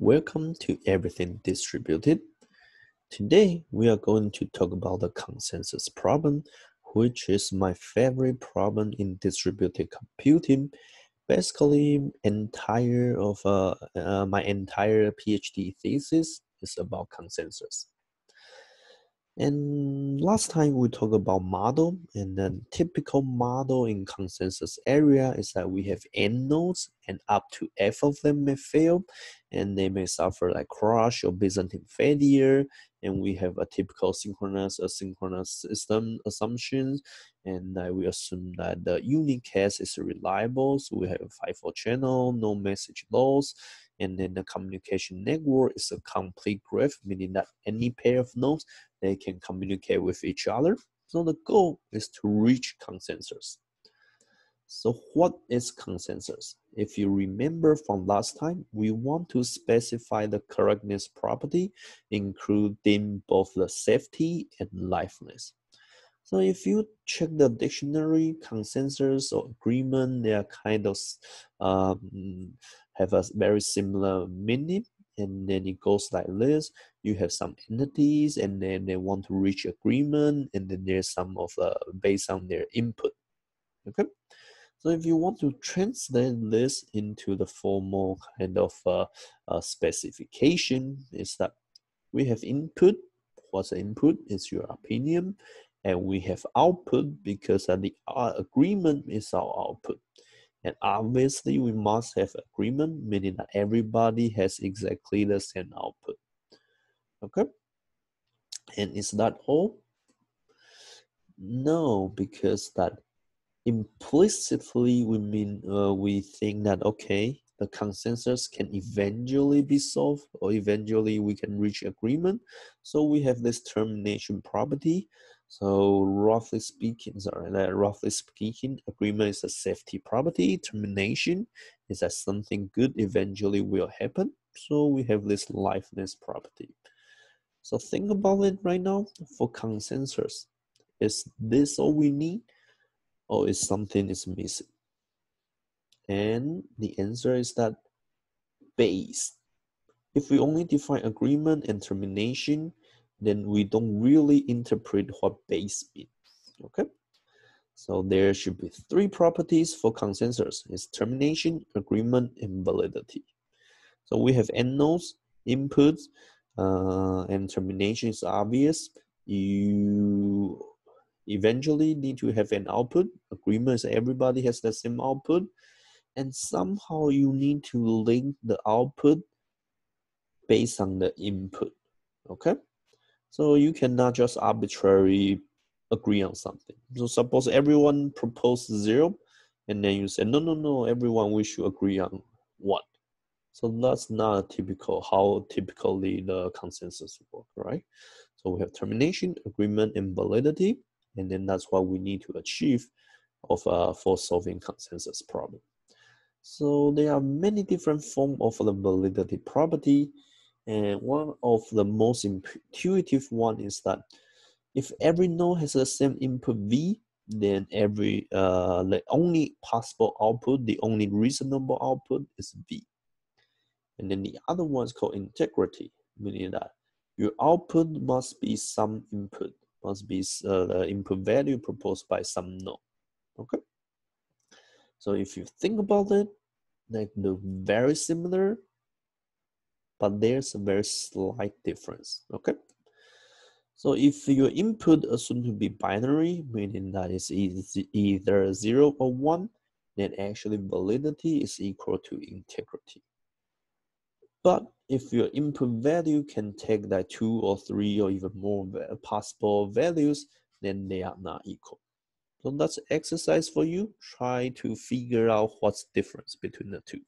Welcome to Everything Distributed. Today we are going to talk about the consensus problem, which is my favorite problem in distributed computing. Basically, entire of uh, uh, my entire PhD thesis is about consensus. And last time we talked about model, and then typical model in consensus area is that we have n nodes, and up to f of them may fail, and they may suffer like crash or Byzantine failure. And we have a typical synchronous asynchronous system assumptions, and uh, we assume that the unicast is reliable. So we have a 5 channel, no message loss, and then the communication network is a complete graph, meaning that any pair of nodes they can communicate with each other. So the goal is to reach consensus. So what is consensus? If you remember from last time, we want to specify the correctness property, including both the safety and liveness. So if you check the dictionary, consensus or agreement, they are kind of um, have a very similar meaning. And then it goes like this. You have some entities and then they want to reach agreement. And then there's some of uh, based on their input. Okay so if you want to translate this into the formal kind of uh, uh, specification is that we have input what's input is your opinion and we have output because the uh, agreement is our output and obviously, we must have agreement, meaning that everybody has exactly the same output. Okay? And is that all? No, because that implicitly we mean uh, we think that okay, the consensus can eventually be solved or eventually we can reach agreement. So we have this termination property so roughly speaking, sorry, roughly speaking, agreement is a safety property. Termination is that something good eventually will happen. So we have this liveness property. So think about it right now for consensus. Is this all we need or is something is missing? And the answer is that base. If we only define agreement and termination, then we don't really interpret what base means. Okay. So there should be three properties for consensus. It's termination, agreement, and validity. So we have end nodes, inputs, uh, and termination is obvious. You eventually need to have an output. Agreement is everybody has the same output. And somehow you need to link the output based on the input. Okay. So you cannot just arbitrarily agree on something. So suppose everyone proposed zero, and then you say, no, no, no, everyone we should agree on one. So that's not typical how typically the consensus work, right? So we have termination, agreement, and validity, and then that's what we need to achieve of uh, for solving consensus problem. So there are many different forms of the validity property, and one of the most intuitive one is that if every node has the same input V, then every uh, the only possible output, the only reasonable output is V. And then the other one is called integrity, meaning that your output must be some input, must be uh, the input value proposed by some node. Okay. So if you think about it, like the very similar but there's a very slight difference, okay? So if your input assumed to be binary, meaning that it's either zero or one, then actually validity is equal to integrity. But if your input value can take that two or three or even more possible values, then they are not equal. So that's exercise for you. Try to figure out what's difference between the two.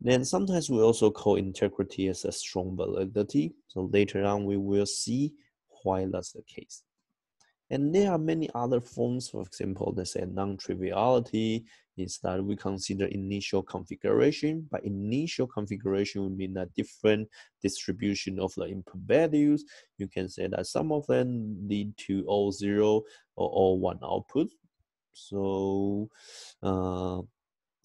Then sometimes we also call integrity as a strong validity. So later on, we will see why that's the case. And there are many other forms, for example, let's say non-triviality is that we consider initial configuration. By initial configuration, we mean a different distribution of the input values. You can say that some of them lead to all zero or all one output. So uh,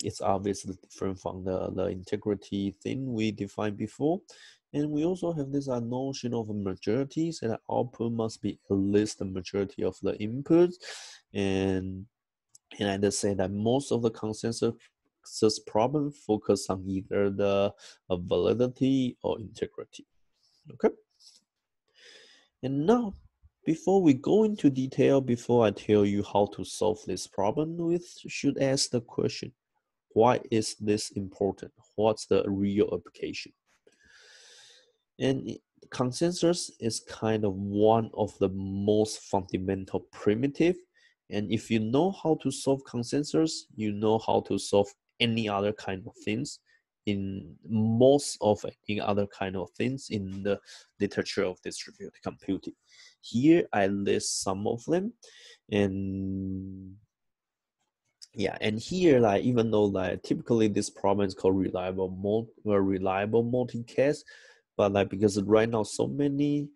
it's obviously different from the, the integrity thing we defined before. And we also have this notion of majorities and output must be at least the majority of the inputs. And and I just say that most of the consensus problem focus on either the validity or integrity. Okay. And now, before we go into detail, before I tell you how to solve this problem, we should ask the question, why is this important? What's the real application? And consensus is kind of one of the most fundamental primitive. And if you know how to solve consensus, you know how to solve any other kind of things in most of any other kind of things in the literature of distributed computing. Here I list some of them and yeah and here like even though like typically this problem is called reliable multi uh, reliable multicast but like because right now so many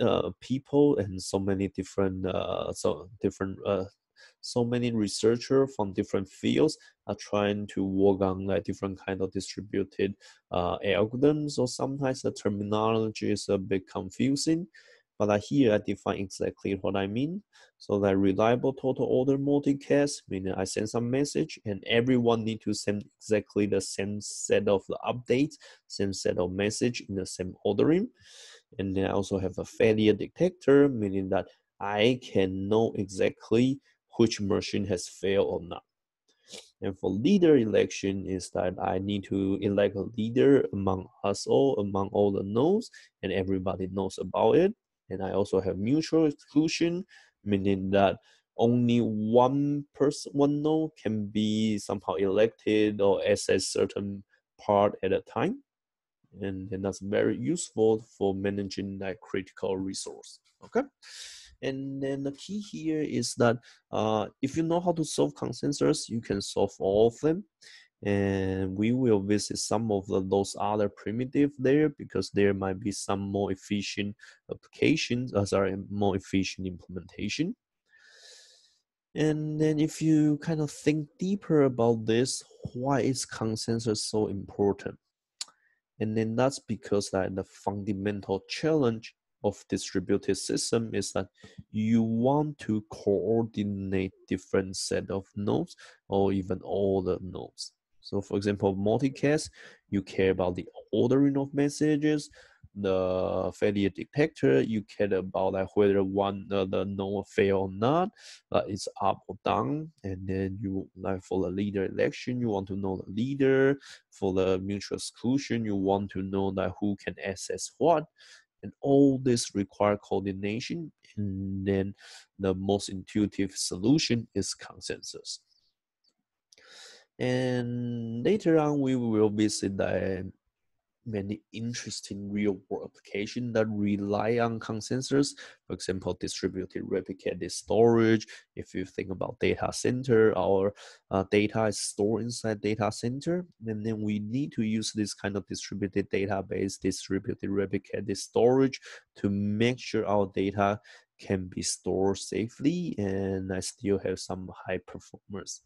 uh, people and so many different uh, so different uh, so many researchers from different fields are trying to work on like different kind of distributed uh, algorithms so sometimes the terminology is a bit confusing but here I define exactly what I mean. So that reliable total order multicast, meaning I send some message and everyone need to send exactly the same set of the updates, same set of message in the same ordering. And then I also have a failure detector, meaning that I can know exactly which machine has failed or not. And for leader election is that I need to elect a leader among us all, among all the nodes, and everybody knows about it. And I also have mutual exclusion, meaning that only one person, one node can be somehow elected or access certain part at a time. And, and that's very useful for managing that critical resource. Okay. And then the key here is that uh, if you know how to solve consensus, you can solve all of them and we will visit some of the, those other primitive there because there might be some more efficient applications uh, sorry more efficient implementation. And then if you kind of think deeper about this why is consensus so important? And then that's because that the fundamental challenge of distributed system is that you want to coordinate different set of nodes or even all the nodes so for example, multicast, you care about the ordering of messages. The failure detector, you care about like whether one uh, the node fail or not, uh, it's up or down. And then you like for the leader election, you want to know the leader. For the mutual exclusion, you want to know that who can access what. And all this require coordination. And then the most intuitive solution is consensus. And later on, we will visit the many interesting real world applications that rely on consensus. For example, distributed replicated storage. If you think about data center, our uh, data is stored inside data center, and then we need to use this kind of distributed database, distributed replicated storage to make sure our data can be stored safely and I still have some high performance.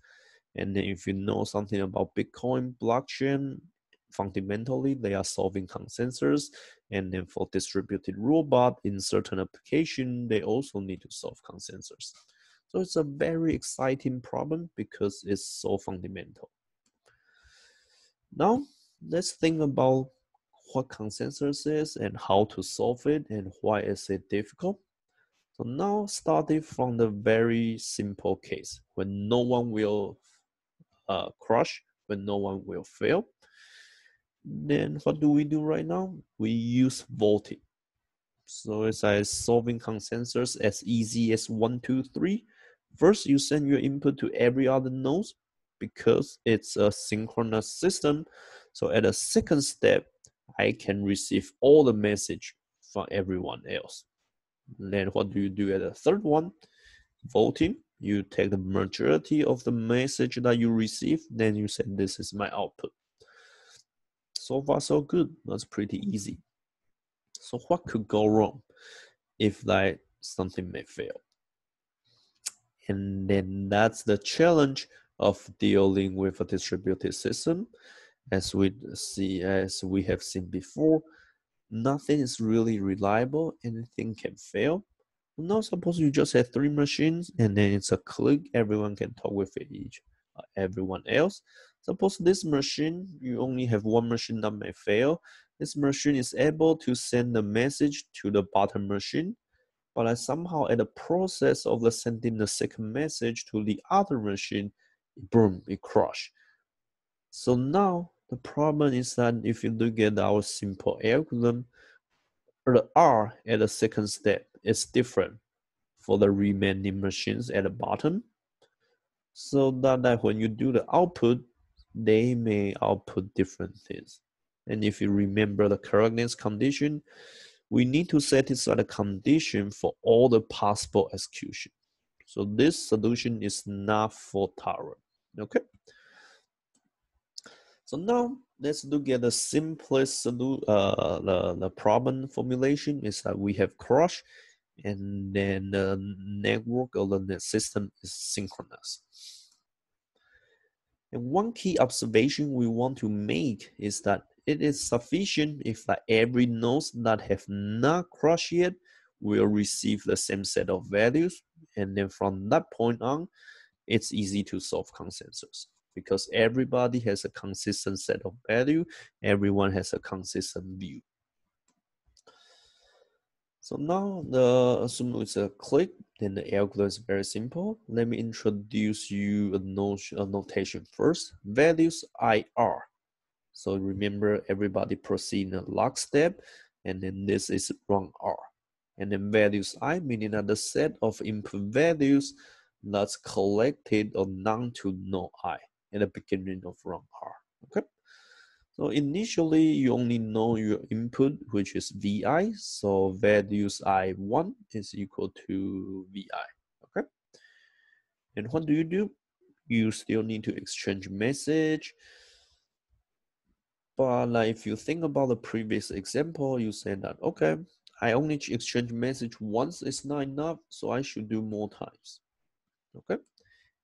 And then if you know something about Bitcoin blockchain, fundamentally they are solving consensus. And then for distributed robot in certain application, they also need to solve consensus. So it's a very exciting problem because it's so fundamental. Now let's think about what consensus is and how to solve it and why is it difficult. So now starting from the very simple case when no one will uh, crush when no one will fail. Then what do we do right now? We use voting. So it's like solving consensus as easy as one, two, three. First, you send your input to every other node because it's a synchronous system. So at a second step, I can receive all the message from everyone else. Then what do you do at the third one? Voting you take the majority of the message that you receive, then you say, this is my output. So far, so good. That's pretty easy. So what could go wrong if like something may fail? And then that's the challenge of dealing with a distributed system. As we see, as we have seen before, nothing is really reliable. Anything can fail. Now, suppose you just have three machines, and then it's a clique. Everyone can talk with each uh, everyone else. Suppose this machine, you only have one machine that may fail. This machine is able to send the message to the bottom machine, but I somehow at the process of the sending the second message to the other machine, boom, it crashed. So now the problem is that if you look at our simple algorithm, the R at the second step is different for the remaining machines at the bottom. So that, that when you do the output, they may output different things. And if you remember the correctness condition, we need to satisfy the condition for all the possible execution. So this solution is not fault tolerant. Okay. So now let's look at the simplest solution. Uh, the, the problem formulation is that we have crush and then the network or the system is synchronous. And one key observation we want to make is that it is sufficient if that every node that have not crushed yet will receive the same set of values. And then from that point on, it's easy to solve consensus because everybody has a consistent set of value. Everyone has a consistent view. So now the assume it's a clique, then the algorithm is very simple. Let me introduce you a, notion, a notation first. Values IR. So remember everybody proceed in a lockstep, and then this is run R. And then values I meaning that the set of input values that's collected or none to no I at the beginning of run R. Okay. So initially you only know your input, which is VI. So values I1 is equal to VI. Okay. And what do you do? You still need to exchange message. But like if you think about the previous example, you say that, okay, I only exchange message once is not enough, so I should do more times. Okay.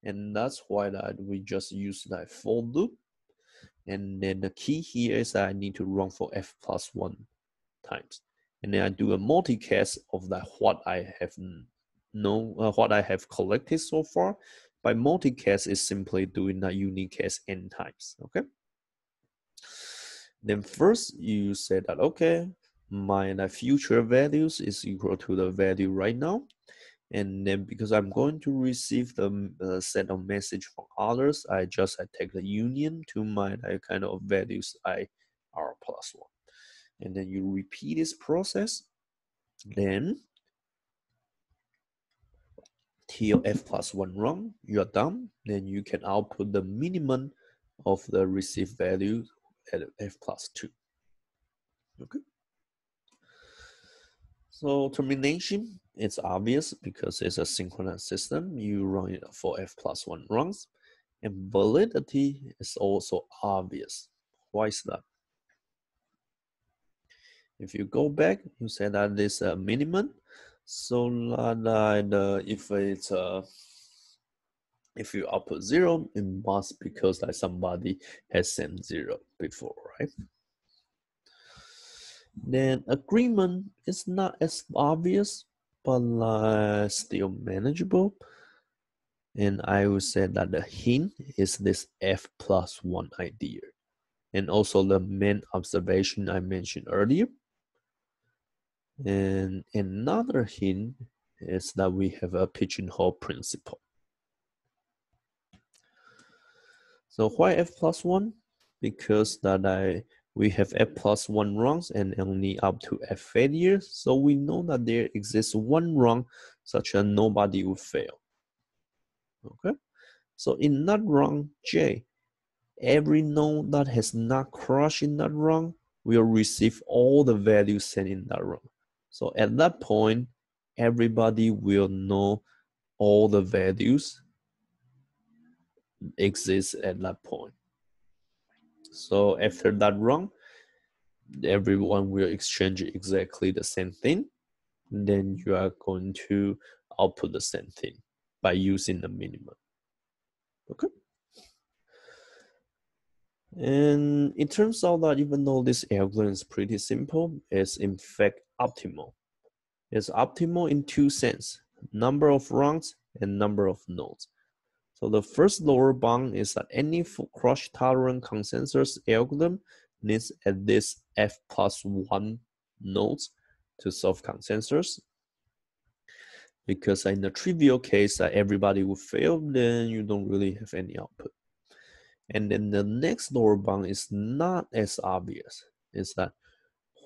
And that's why that we just use that for loop and then the key here is that I need to run for f plus one times. And then I do a multicast of that what I have known, uh, what I have collected so far. By multicast is simply doing that unicast n times, okay? Then first you say that, okay, my future values is equal to the value right now and then because I'm going to receive the uh, set of message from others, I just I take the union to my kind of values I r plus one, and then you repeat this process, then till f plus one run, you are done. Then you can output the minimum of the received value at f plus two. Okay. So termination, it's obvious because it's a synchronous system. You run it for f plus one runs. And validity is also obvious. Why is that? If you go back, you say that this a minimum. So that uh, if it's uh, if you output zero, it must because that somebody has sent zero before, right? Then agreement is not as obvious, but uh, still manageable. And I would say that the hint is this F plus one idea. And also the main observation I mentioned earlier. And another hint is that we have a pigeonhole principle. So why F plus one? Because that I we have f plus one runs and only up to f failures. So we know that there exists one run such that nobody will fail. Okay. So in that run J, every node that has not crushed in that run will receive all the values sent in that run. So at that point, everybody will know all the values exist at that point. So after that run, everyone will exchange exactly the same thing. Then you are going to output the same thing by using the minimum. Okay. And it turns out that even though this algorithm is pretty simple, it's in fact optimal. It's optimal in two sense, number of rungs and number of nodes. So the first lower bound is that any crush tolerant consensus algorithm needs at least f plus one nodes to solve consensus. Because in the trivial case that everybody will fail, then you don't really have any output. And then the next lower bound is not as obvious. Is that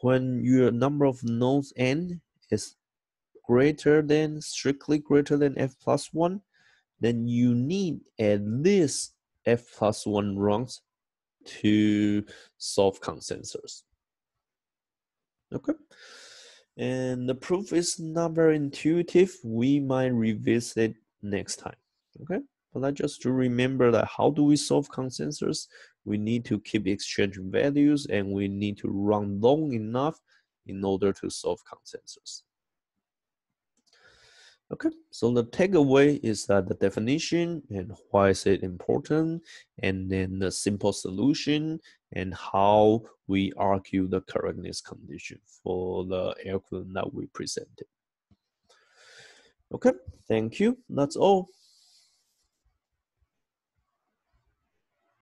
when your number of nodes n is greater than, strictly greater than f plus 1, then you need at least f plus 1 rungs to solve consensus. Okay. And the proof is not very intuitive. We might revisit it next time. Okay. But I just to remember that how do we solve consensus? We need to keep exchanging values and we need to run long enough in order to solve consensus. Okay, so the takeaway is that the definition and why is it important, and then the simple solution and how we argue the correctness condition for the algorithm that we presented. Okay, thank you. That's all.